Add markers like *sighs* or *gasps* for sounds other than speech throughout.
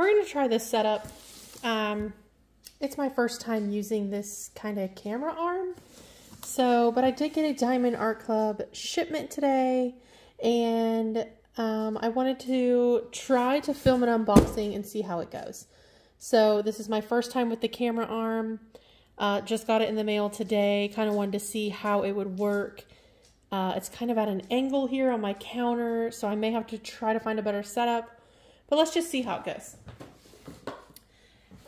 we're going to try this setup. Um, it's my first time using this kind of camera arm. So, but I did get a Diamond Art Club shipment today and um, I wanted to try to film an unboxing and see how it goes. So this is my first time with the camera arm. Uh, just got it in the mail today. Kind of wanted to see how it would work. Uh, it's kind of at an angle here on my counter, so I may have to try to find a better setup. But let's just see how it goes.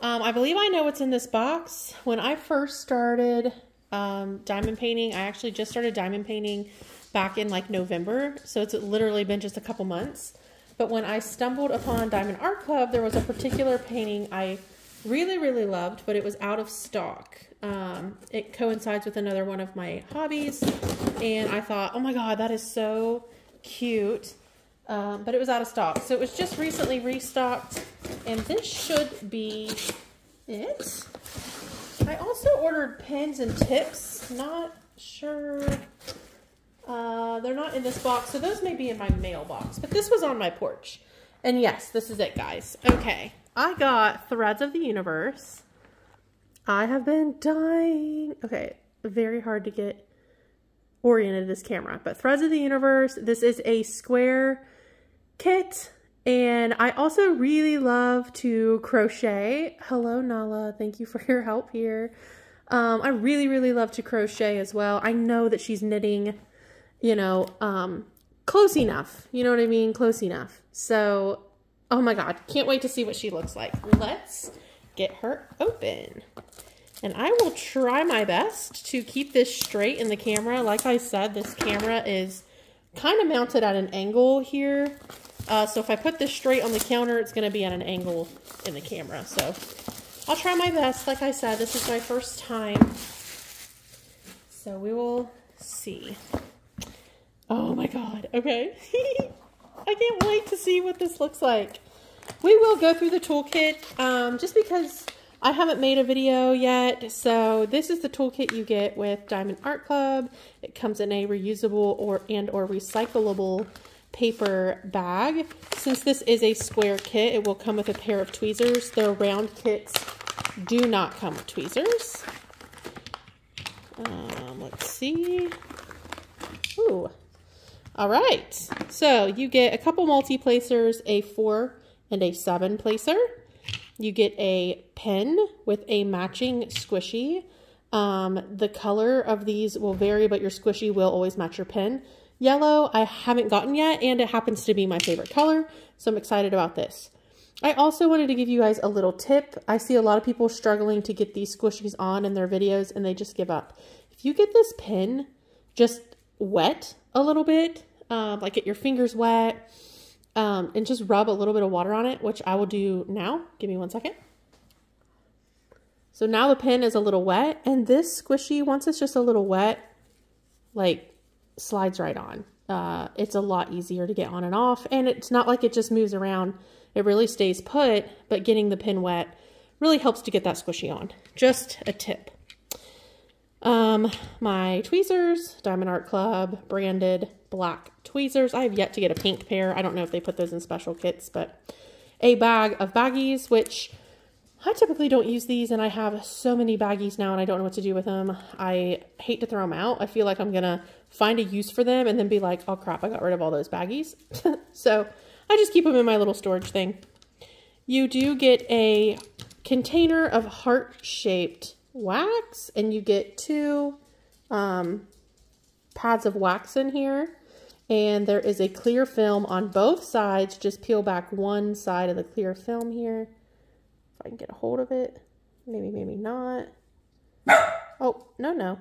Um, I believe I know what's in this box. When I first started um, diamond painting, I actually just started diamond painting back in like November, so it's literally been just a couple months. But when I stumbled upon Diamond Art Club, there was a particular painting I really, really loved, but it was out of stock. Um, it coincides with another one of my hobbies, and I thought, oh my god, that is so cute. Um, but it was out of stock. So it was just recently restocked, and this should be it. I also ordered pins and tips. Not sure uh, they're not in this box, so those may be in my mailbox. But this was on my porch. And yes, this is it, guys. Okay, I got Threads of the Universe. I have been dying. Okay, very hard to get oriented this camera. But Threads of the Universe, this is a square kit. And I also really love to crochet. Hello, Nala. Thank you for your help here. Um, I really, really love to crochet as well. I know that she's knitting you know, um, close enough. You know what I mean? Close enough. So, oh my God, can't wait to see what she looks like. Let's get her open. And I will try my best to keep this straight in the camera. Like I said, this camera is kind of mounted at an angle here. Uh, so if I put this straight on the counter, it's going to be at an angle in the camera. So I'll try my best. Like I said, this is my first time. So we will see. Oh my god. Okay. *laughs* I can't wait to see what this looks like. We will go through the toolkit um, just because I haven't made a video yet. So this is the toolkit you get with Diamond Art Club. It comes in a reusable or and or recyclable paper bag. Since this is a square kit, it will come with a pair of tweezers. The round kits do not come with tweezers. Um, let's see. Ooh, all right, so you get a couple multi-placers, a four and a seven placer. You get a pen with a matching squishy. Um, the color of these will vary, but your squishy will always match your pen. Yellow, I haven't gotten yet, and it happens to be my favorite color, so I'm excited about this. I also wanted to give you guys a little tip. I see a lot of people struggling to get these squishies on in their videos, and they just give up. If you get this pen just wet a little bit, um, like get your fingers wet, um, and just rub a little bit of water on it, which I will do now. Give me one second. So now the pen is a little wet, and this squishy, once it's just a little wet, like slides right on. Uh, it's a lot easier to get on and off, and it's not like it just moves around. It really stays put, but getting the pen wet really helps to get that squishy on. Just a tip. Um, my tweezers, Diamond Art Club, branded black tweezers. I have yet to get a pink pair. I don't know if they put those in special kits, but a bag of baggies, which I typically don't use these, and I have so many baggies now, and I don't know what to do with them. I hate to throw them out. I feel like I'm going to find a use for them and then be like, oh crap, I got rid of all those baggies. *laughs* so I just keep them in my little storage thing. You do get a container of heart-shaped wax and you get two um, pads of wax in here. And there is a clear film on both sides. Just peel back one side of the clear film here. If I can get a hold of it. Maybe maybe not. *coughs* Oh no no.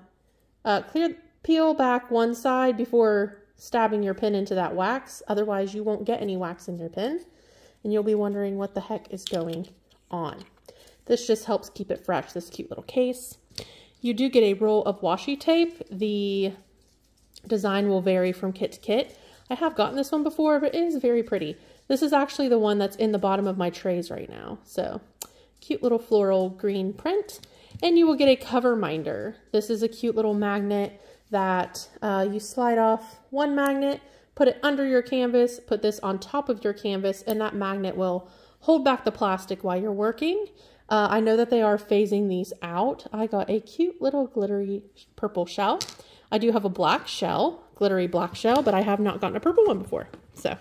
Uh, clear peel back one side before stabbing your pin into that wax. Otherwise you won't get any wax in your pin and you'll be wondering what the heck is going on this just helps keep it fresh, this cute little case. You do get a roll of washi tape. The design will vary from kit to kit. I have gotten this one before, but it is very pretty. This is actually the one that's in the bottom of my trays right now. So cute little floral green print. And you will get a cover minder. This is a cute little magnet that uh, you slide off one magnet, put it under your canvas, put this on top of your canvas, and that magnet will hold back the plastic while you're working. Uh, I know that they are phasing these out. I got a cute little glittery purple shell. I do have a black shell, glittery black shell, but I have not gotten a purple one before. So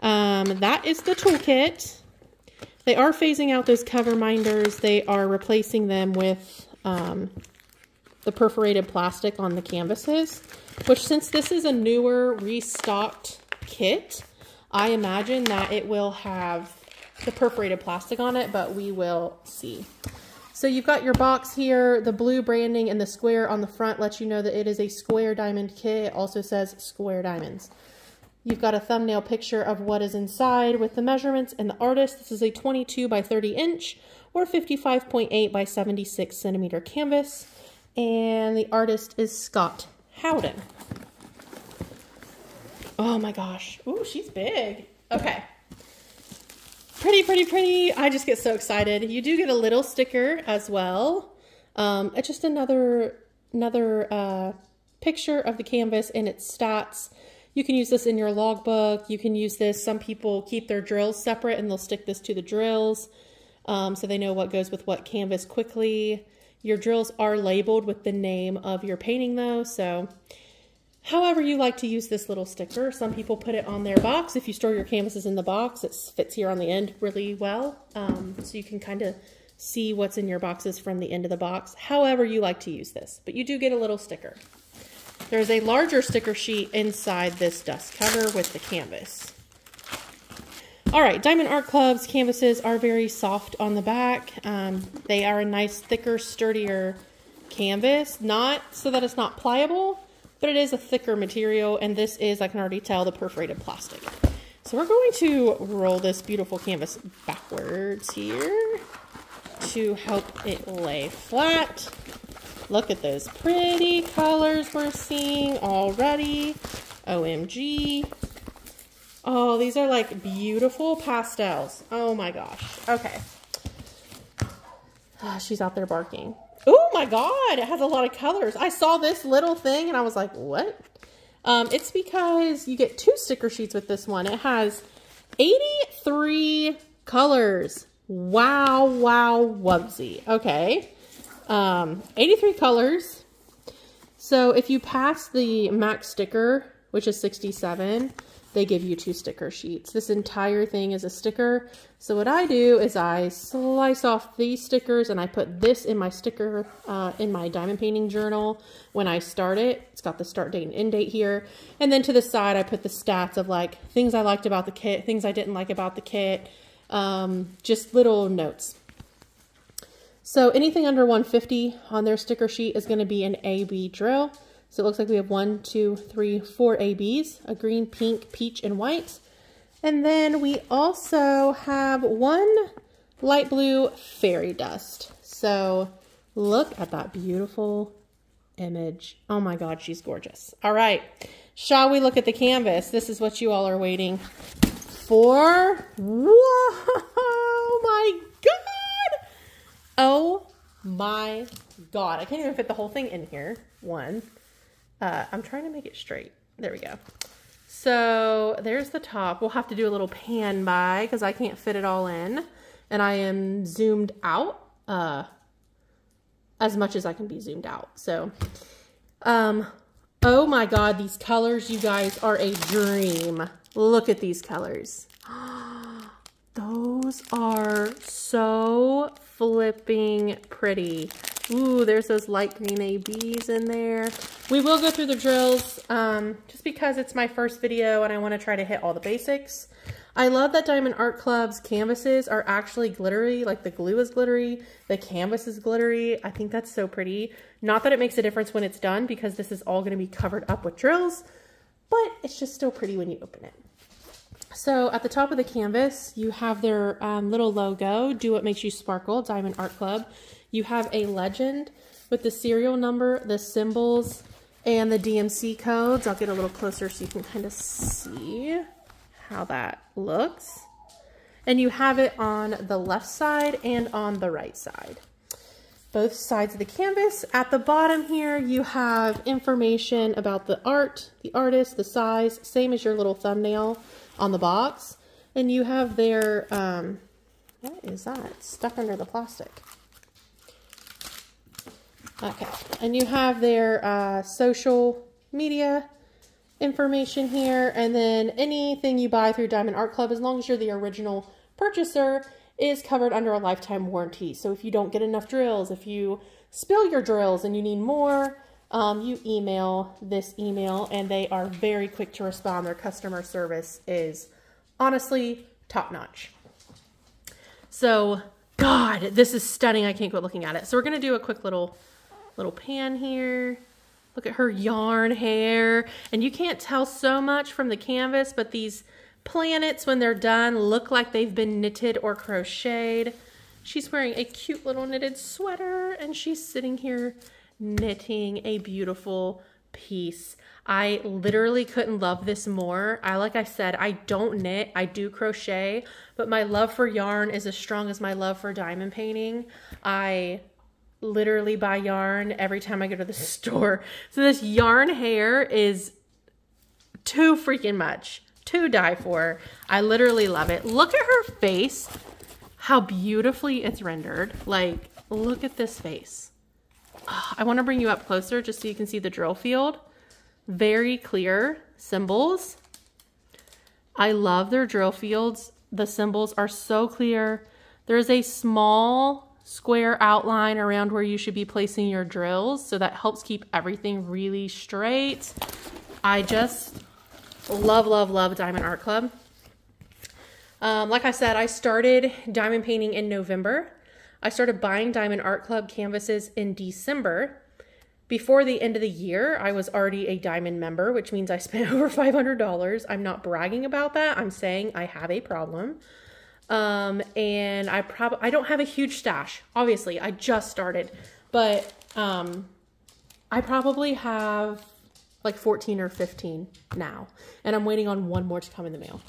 um, that is the toolkit. They are phasing out those cover minders. They are replacing them with um, the perforated plastic on the canvases, which since this is a newer restocked kit, I imagine that it will have the perforated plastic on it, but we will see. So you've got your box here, the blue branding and the square on the front lets you know that it is a square diamond kit. It also says square diamonds. You've got a thumbnail picture of what is inside with the measurements and the artist. This is a 22 by 30 inch or 55.8 by 76 centimeter canvas. And the artist is Scott Howden. Oh my gosh. Ooh, she's big. Okay. Pretty, pretty, pretty. I just get so excited. You do get a little sticker as well. Um, it's just another, another uh, picture of the canvas and its stats. You can use this in your logbook. You can use this. Some people keep their drills separate and they'll stick this to the drills um, so they know what goes with what canvas quickly. Your drills are labeled with the name of your painting though, so However you like to use this little sticker. Some people put it on their box. If you store your canvases in the box, it fits here on the end really well. Um, so you can kind of see what's in your boxes from the end of the box. However you like to use this. But you do get a little sticker. There's a larger sticker sheet inside this dust cover with the canvas. All right, Diamond Art Club's canvases are very soft on the back. Um, they are a nice, thicker, sturdier canvas. Not so that it's not pliable, but it is a thicker material, and this is, I can already tell, the perforated plastic. So we're going to roll this beautiful canvas backwards here to help it lay flat. Look at those pretty colors we're seeing already. OMG. Oh, these are like beautiful pastels. Oh my gosh. Okay. Oh, *sighs* she's out there barking. Oh my God, it has a lot of colors. I saw this little thing and I was like, what? Um, it's because you get two sticker sheets with this one. It has 83 colors. Wow, wow, wubsy. Okay. Um, 83 colors. So if you pass the max sticker, which is 67, they give you two sticker sheets. This entire thing is a sticker. So what I do is I slice off these stickers and I put this in my sticker, uh, in my diamond painting journal when I start it. It's got the start date and end date here. And then to the side, I put the stats of like things I liked about the kit, things I didn't like about the kit, um, just little notes. So anything under 150 on their sticker sheet is going to be an A-B drill. So it looks like we have one, two, three, four ABs, a green, pink, peach, and white. And then we also have one light blue fairy dust. So look at that beautiful image. Oh my God, she's gorgeous. All right, shall we look at the canvas? This is what you all are waiting for. Whoa, *laughs* my God. Oh my God. I can't even fit the whole thing in here. One, uh, I'm trying to make it straight. There we go. So there's the top. We'll have to do a little pan by because I can't fit it all in. And I am zoomed out uh, as much as I can be zoomed out. So, um, oh my God, these colors, you guys, are a dream. Look at these colors. *gasps* Those are so flipping pretty. Ooh, there's those light green ABs in there. We will go through the drills um, just because it's my first video and I want to try to hit all the basics. I love that Diamond Art Club's canvases are actually glittery, like the glue is glittery, the canvas is glittery. I think that's so pretty. Not that it makes a difference when it's done because this is all going to be covered up with drills, but it's just still pretty when you open it. So at the top of the canvas, you have their um, little logo, Do What Makes You Sparkle, Diamond Art Club. You have a legend with the serial number, the symbols, and the DMC codes. I'll get a little closer so you can kind of see how that looks. And you have it on the left side and on the right side. Both sides of the canvas. At the bottom here, you have information about the art, the artist, the size, same as your little thumbnail on the box. And you have their um, What is that? It's stuck under the plastic. Okay, and you have their uh, social media information here, and then anything you buy through Diamond Art Club, as long as you're the original purchaser, is covered under a lifetime warranty. So if you don't get enough drills, if you spill your drills and you need more, um, you email this email, and they are very quick to respond. Their customer service is honestly top notch. So, God, this is stunning. I can't quit looking at it. So we're going to do a quick little little pan here. Look at her yarn hair. And you can't tell so much from the canvas, but these planets, when they're done, look like they've been knitted or crocheted. She's wearing a cute little knitted sweater, and she's sitting here knitting a beautiful piece. I literally couldn't love this more. I like I said, I don't knit, I do crochet, but my love for yarn is as strong as my love for diamond painting. I literally buy yarn every time I go to the *laughs* store. So this yarn hair is too freaking much to die for. I literally love it. Look at her face, how beautifully it's rendered. Like, look at this face. Oh, I want to bring you up closer just so you can see the drill field. Very clear symbols. I love their drill fields. The symbols are so clear. There's a small square outline around where you should be placing your drills. So that helps keep everything really straight. I just love, love, love Diamond Art Club. Um, like I said, I started diamond painting in November. I started buying Diamond Art Club canvases in December. Before the end of the year, I was already a diamond member, which means I *laughs* spent over $500. I'm not bragging about that. I'm saying I have a problem. Um, and I probably I don't have a huge stash. Obviously, I just started, but um, I probably have like 14 or 15 now, and I'm waiting on one more to come in the mail.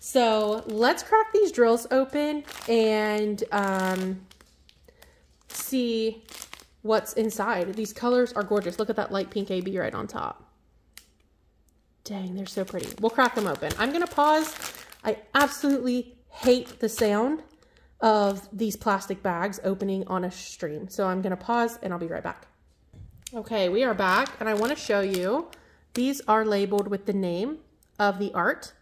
So let's crack these drills open and um, see what's inside. These colors are gorgeous. Look at that light pink AB right on top. Dang, they're so pretty. We'll crack them open. I'm going to pause. I absolutely hate the sound of these plastic bags opening on a stream. So I'm to pause and I'll be right back. Okay, we are back and I want to show you. These are labeled with the name of the art.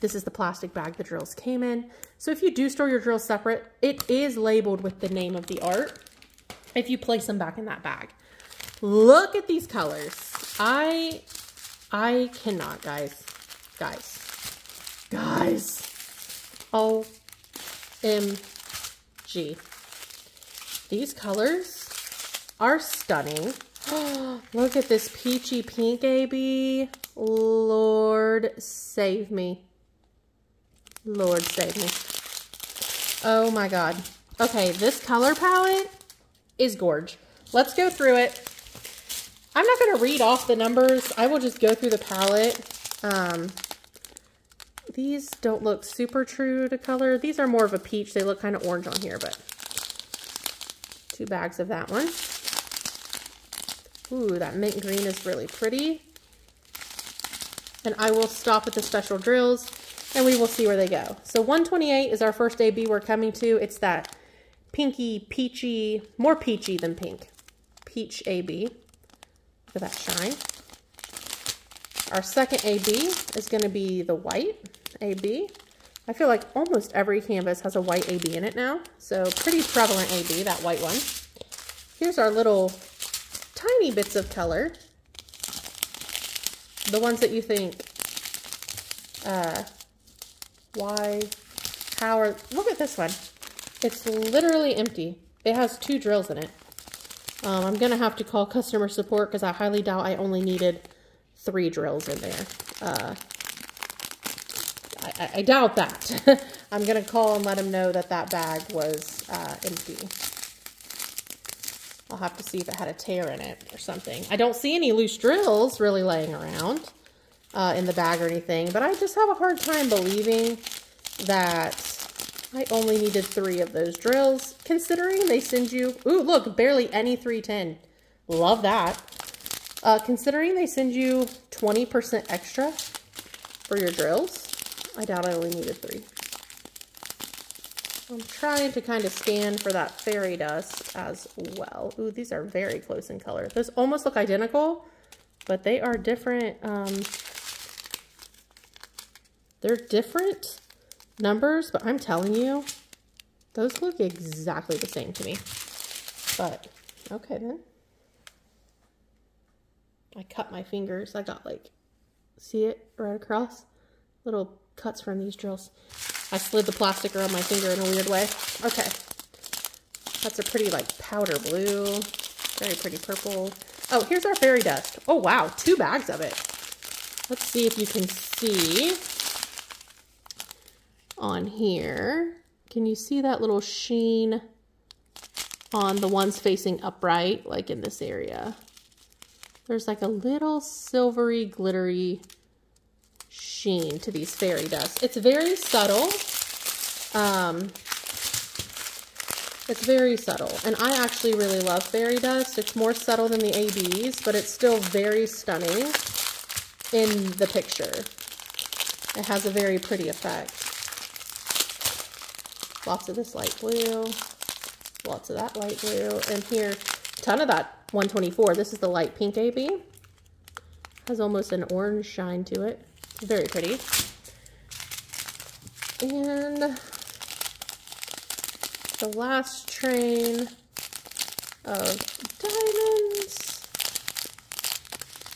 This is the plastic bag the drills came in. So if you do store your drills separate, it is labeled with the name of the art if you place them back in that bag. Look at these colors. I, I cannot, guys. Guys. Guys. OMG. These colors are stunning. *gasps* Look at this peachy pink, AB. Lord, save me. Lord, save me. Oh my God. Okay, this color palette is gorge. Let's go through it. I'm not going to read off the numbers. I will just go through the palette. Um, these don't look super true to color. These are more of a peach. They look kind of orange on here, but two bags of that one. Ooh, that mint green is really pretty. And I will stop at the special drills and we will see where they go. So 128 is our first AB we're coming to. It's that pinky, peachy, more peachy than pink. Peach AB. Look at that shine. Our second AB is going to be the white. AB. I feel like almost every canvas has a white AB in it now. So pretty prevalent AB, that white one. Here's our little tiny bits of color. The ones that you think, uh, why, how are, look at this one. It's literally empty. It has two drills in it. Um, I'm going to have to call customer support because I highly doubt I only needed three drills in there. Uh, I, I doubt that. *laughs* I'm going to call and let him know that that bag was uh, empty. I'll have to see if it had a tear in it or something. I don't see any loose drills really laying around uh, in the bag or anything, but I just have a hard time believing that I only needed three of those drills, considering they send you, ooh, look, barely any 310. Love that. Uh, considering they send you 20% extra for your drills, I doubt I only needed three. I'm trying to kind of scan for that fairy dust as well. Ooh, these are very close in color. Those almost look identical, but they are different. Um, they're different numbers, but I'm telling you, those look exactly the same to me. But, okay then. I cut my fingers. I got like, see it right across? Little cuts from these drills. I slid the plastic around my finger in a weird way. Okay. That's a pretty like powder blue. Very pretty purple. Oh, here's our fairy dust. Oh, wow. Two bags of it. Let's see if you can see on here. Can you see that little sheen on the ones facing upright, like in this area? There's like a little silvery, glittery sheen to these fairy dust. It's very subtle. Um, it's very subtle. And I actually really love fairy dust. It's more subtle than the ABs, but it's still very stunning in the picture. It has a very pretty effect. Lots of this light blue. Lots of that light blue. And here, a ton of that 124. This is the light pink AB. Has almost an orange shine to it. Very pretty. And the last train of diamonds.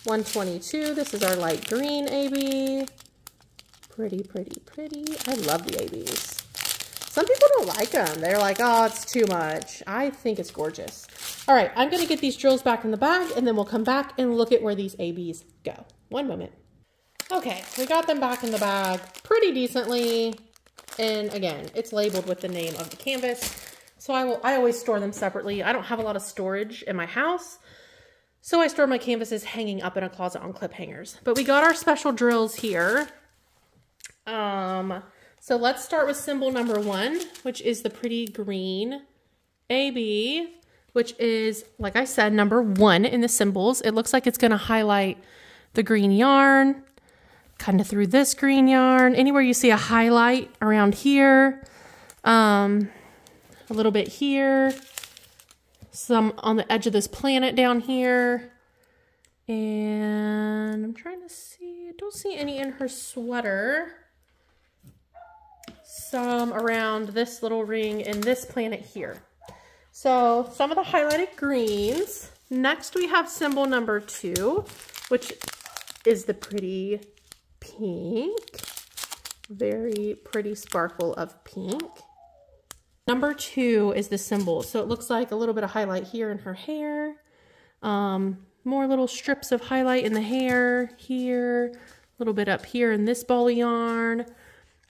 122. This is our light green AB. Pretty, pretty, pretty. I love the ABs. Some people don't like them. They're like, oh, it's too much. I think it's gorgeous. All right, I'm going to get these drills back in the bag, and then we'll come back and look at where these ABs go. One moment. Okay, we got them back in the bag pretty decently. And again, it's labeled with the name of the canvas. So I will I always store them separately. I don't have a lot of storage in my house. So I store my canvases hanging up in a closet on clip hangers. But we got our special drills here. Um, so let's start with symbol number one, which is the pretty green AB, which is, like I said, number one in the symbols. It looks like it's going to highlight the green yarn, kind of through this green yarn. Anywhere you see a highlight around here, um, a little bit here, some on the edge of this planet down here. And I'm trying to see, don't see any in her sweater. Some around this little ring and this planet here. So some of the highlighted greens. Next we have symbol number two, which is the pretty pink. Very pretty sparkle of pink. Number two is the symbol. So it looks like a little bit of highlight here in her hair. Um, more little strips of highlight in the hair here. A little bit up here in this ball of yarn.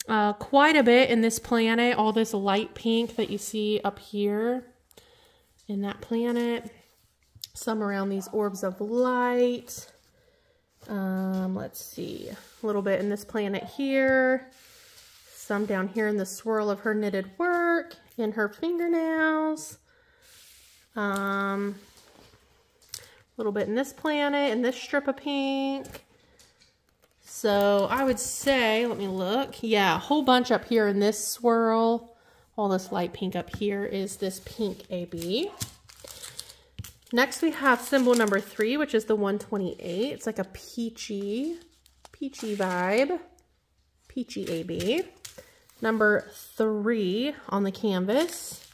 Uh, quite a bit in this planet. All this light pink that you see up here in that planet. Some around these orbs of light. Um, let's see, a little bit in this planet here, some down here in the swirl of her knitted work, in her fingernails, um, a little bit in this planet, in this strip of pink. So I would say, let me look, yeah, a whole bunch up here in this swirl. All this light pink up here is this pink AB. Next we have symbol number three, which is the 128. It's like a peachy, peachy vibe, peachy AB. Number three on the canvas,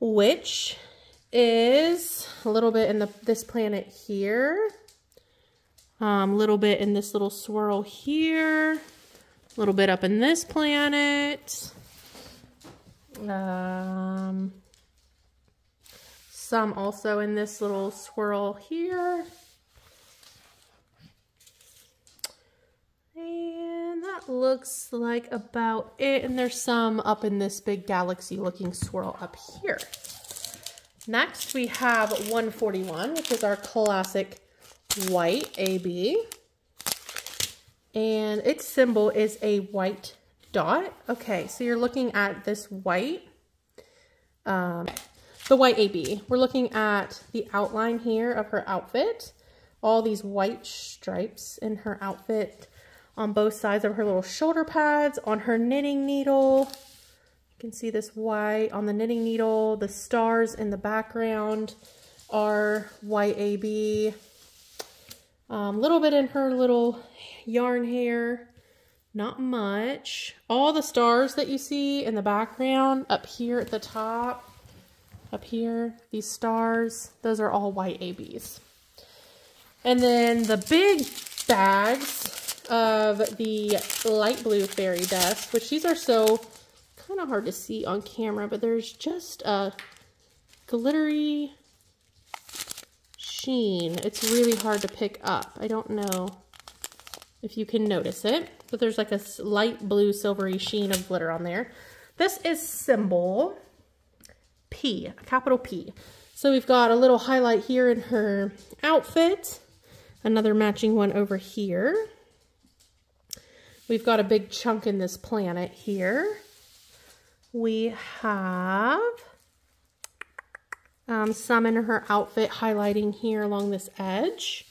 which is a little bit in the this planet here, a um, little bit in this little swirl here, a little bit up in this planet, um, some also in this little swirl here. And that looks like about it. And there's some up in this big galaxy looking swirl up here. Next we have 141, which is our classic white AB. And its symbol is a white dot. Okay, so you're looking at this white. Um, the white AB. We're looking at the outline here of her outfit. All these white stripes in her outfit on both sides of her little shoulder pads, on her knitting needle. You can see this white on the knitting needle. The stars in the background are white AB. A um, little bit in her little yarn hair. Not much. All the stars that you see in the background up here at the top, up here, these stars, those are all white ABs. And then the big bags of the light blue fairy dust, which these are so kind of hard to see on camera, but there's just a glittery sheen. It's really hard to pick up. I don't know if you can notice it, but there's like a light blue silvery sheen of glitter on there. This is symbol P, a capital P. So we've got a little highlight here in her outfit, another matching one over here. We've got a big chunk in this planet here. We have um, some in her outfit highlighting here along this edge.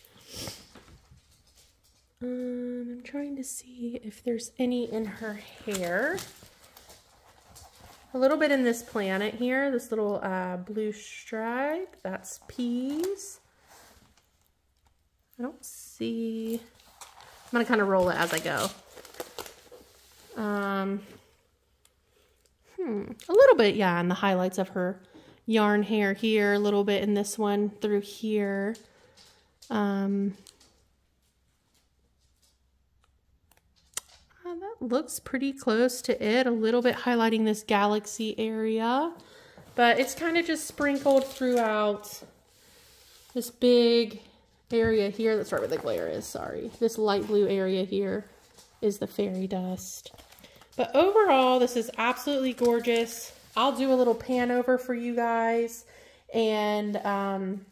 Um, I'm trying to see if there's any in her hair. A little bit in this planet here, this little uh, blue stripe, that's peas. I don't see, I'm gonna kind of roll it as I go. Um, hmm, a little bit, yeah, in the highlights of her yarn hair here, a little bit in this one through here. Um, uh, that looks pretty close to it, a little bit highlighting this galaxy area, but it's kind of just sprinkled throughout this big area here. That's right where the glare is, sorry. This light blue area here is the fairy dust. But overall, this is absolutely gorgeous. I'll do a little pan over for you guys and um,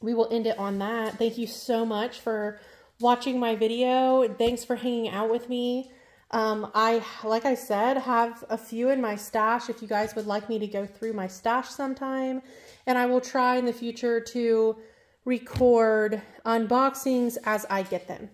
we will end it on that. Thank you so much for watching my video. Thanks for hanging out with me. Um, I, like I said, have a few in my stash if you guys would like me to go through my stash sometime. And I will try in the future to record unboxings as I get them.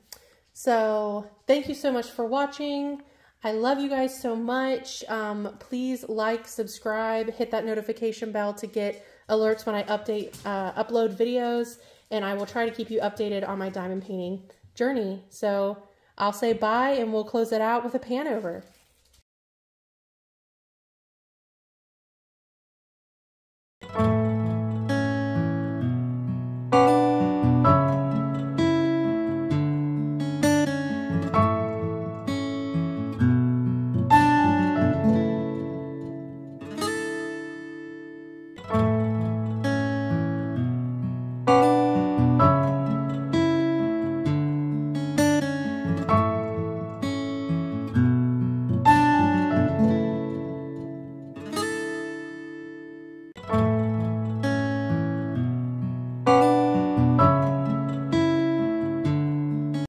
So thank you so much for watching. I love you guys so much. Um, please like, subscribe, hit that notification bell to get alerts when I update, uh, upload videos, and I will try to keep you updated on my diamond painting journey. So I'll say bye and we'll close it out with a pan over.